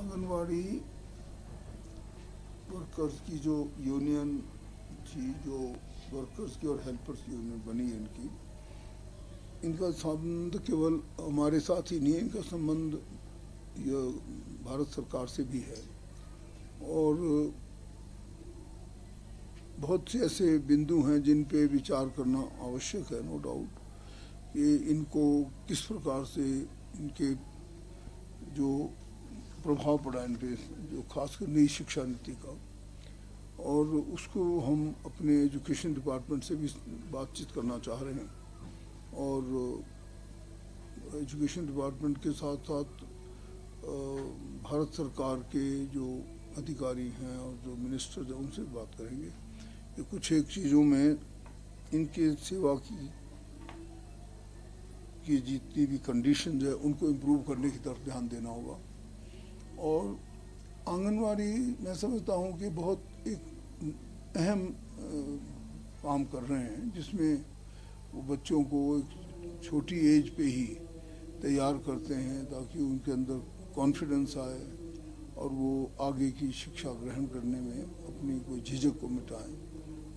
Anganwadi workers की जो union थी, जो वर्कर्स की और हेल्पर्स यूनियन बनी है इनकी, इनका संबंध केवल हमारे साथ ही नहीं है, इनका संबंध भारत सरकार से भी है। और बहुत से ऐसे बिंदु हैं जिन पे विचार करना आवश्यक है नो डाउट कि इनको किस प्रकार से इनके जो प्रभाव पड़ा इन पे जो खासकर नई शिक्षा नीति का। और उसको हम अपने एजुकेशन डिपार्टमेंट से भी बातचीत करना चाह रहे हैं। और एजुकेशन डिपार्टमेंट के साथ साथ भारत सरकार के जो अधिकारी हैं और जो मिनिस्टर हैं, उनसे बात करेंगे। कि कुछ एक चीज़ों में इनके सेवा की की जितनी भी कंडीशन है, उनको इम्प्रूव करने की तरफ़ ध्यान देना होगा। और आंगनवाड़ी मैं समझता हूँ कि बहुत एक अहम काम कर रहे हैं, जिसमें वो बच्चों को एक छोटी एज पे ही तैयार करते हैं ताकि उनके अंदर कॉन्फिडेंस आए और वो आगे की शिक्षा ग्रहण करने में अपनी कोई झिझक को मिटाएँ।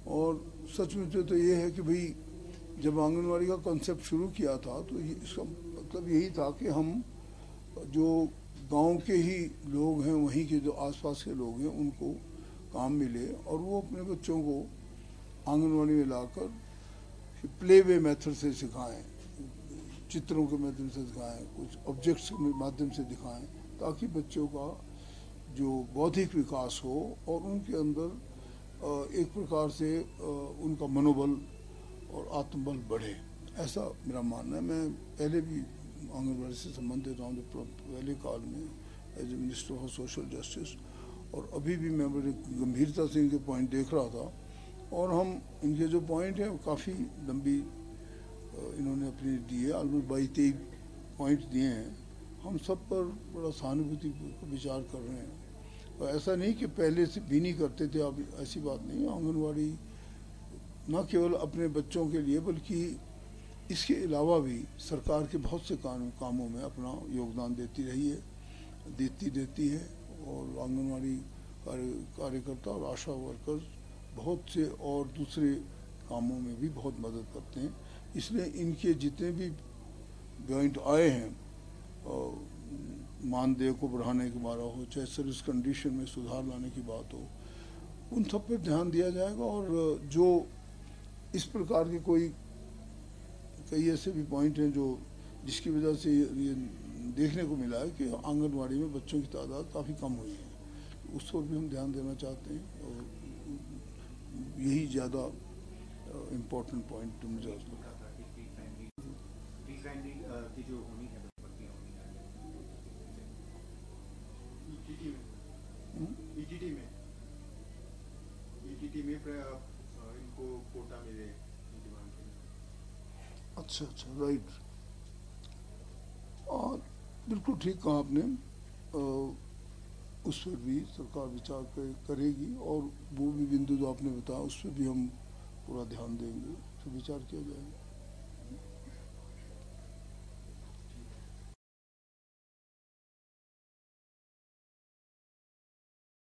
और सच में तो ये है कि भाई, जब आंगनवाड़ी का कॉन्सेप्ट शुरू किया था तो इसका मतलब यही था कि हम जो गाँव के ही लोग हैं, वहीं के जो आसपास के लोग हैं, उनको काम मिले और वो अपने बच्चों को आंगनवाड़ी में लाकर प्ले वे मेथड से सिखाएँ, चित्रों के माध्यम से दिखाएँ कुछ ऑब्जेक्ट्स के माध्यम से दिखाएँ, ताकि बच्चों का जो बौद्धिक विकास हो और उनके अंदर एक प्रकार से उनका मनोबल और आत्मबल बढ़े। ऐसा मेरा मानना है। मैं पहले भी आंगनबाड़ी से संबंधित रहा हूँ पहले काल में as a minister of social justice, और अभी भी मैं बड़े गंभीरता से इनके पॉइंट देख रहा था, और हम, इनके जो पॉइंट हैं काफ़ी लंबी इन्होंने अपनी दिए ऑलमोस्ट बाईस तेईस पॉइंट दिए हैं। हम सब पर बड़ा सहानुभूति विचार कर रहे हैं। और ऐसा नहीं कि पहले से भी नहीं करते थे, अब ऐसी बात नहीं आंगनवाड़ी न केवल अपने बच्चों के लिए, बल्कि इसके अलावा भी सरकार के बहुत से काम कामों में अपना योगदान देती रही है, देती देती है और आंगनवाड़ी कार्य, कार्यकर्ता और आशा वर्कर्स बहुत से और दूसरे कामों में भी बहुत मदद करते हैं। इसलिए इनके जितने भी पॉइंट आए हैं मानदेय को बढ़ाने के बारे हो, चाहे सर्विस कंडीशन में सुधार लाने की बात हो, उन सब पर ध्यान दिया जाएगा और जो इस प्रकार के कोई कई ऐसे भी पॉइंट हैं जो जिसकी वजह से ये देखने को मिला है कि आंगनवाड़ी में बच्चों की तादाद काफ़ी कम हुई है। उस पर भी हम ध्यान देना चाहते हैं और यही ज़्यादा इम्पोर्टेंट पॉइंट मुझे लगता है ईटीटी में। ईटीटी में। इनको कोटा मिले। अच्छा अच्छा राइट और बिल्कुल ठीक कहा आपने। उस पर भी सरकार विचार करेगी और वो भी बिंदु जो आपने बताया, उस पर भी हम पूरा ध्यान देंगे तो विचार किया जाएगा।